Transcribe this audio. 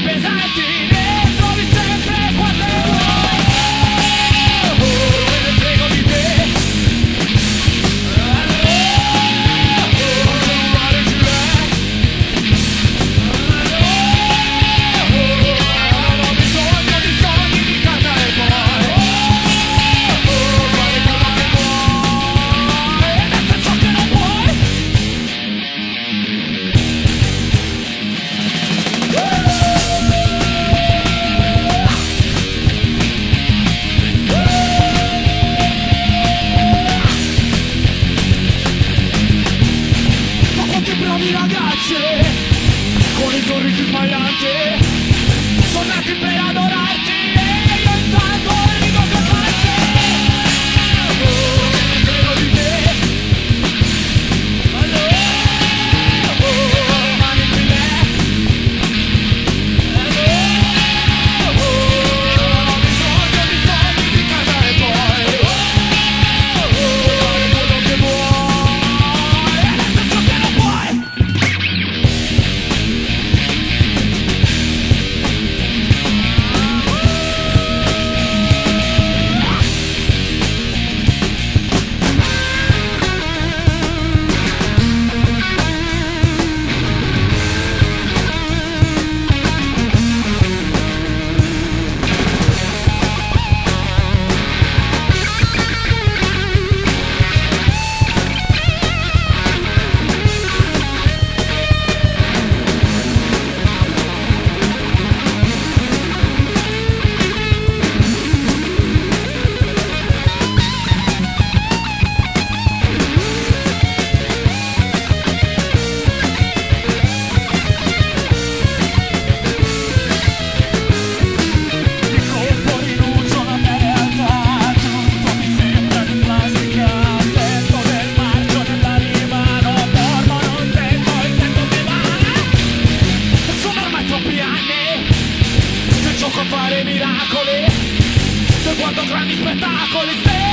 representing di ragazze con i sorriso smagliante grandi spettacoli